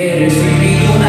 He recibido una